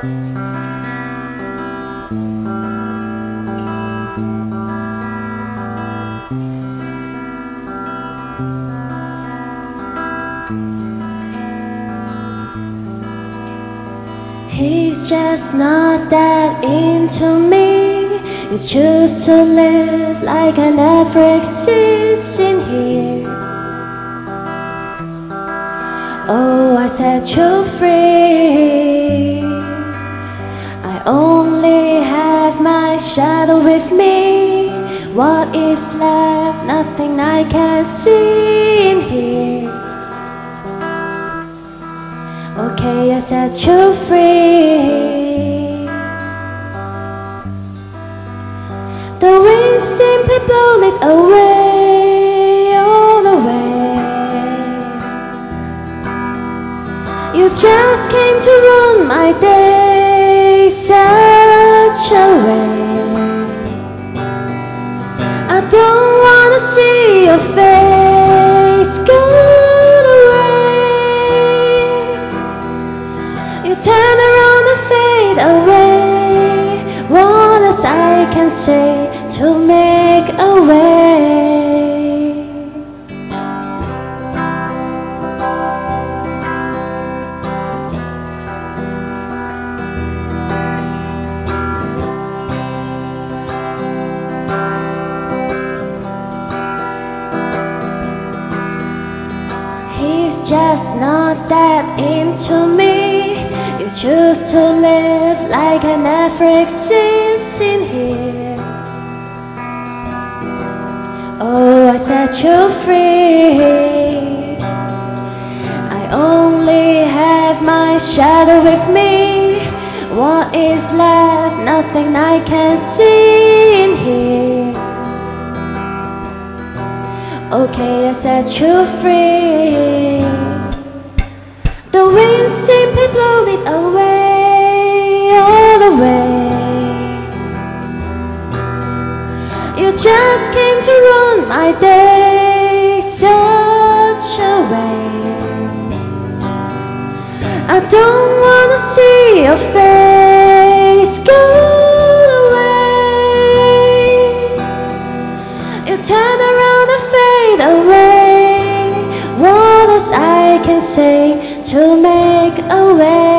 He's just not that into me. You choose to live like I never exist in here. Oh, I set you free. Only have my shadow with me. What is left? Nothing I can see in here. Okay, I set you free. The wind simply blown it away, all away. You just came to ruin my day, such a way. I don't wanna see your face gone away. You turn around and fade away. What else I can say to make a way? Just not that into me. You choose to live like I never exist in here. Oh, I set you free. I only have my shadow with me. What is left? Nothing I can see in here. Okay, I set you free. The wind simply blew it away, all away. You just came to ruin my day, such a way. I don't wanna see your face gone to make a way?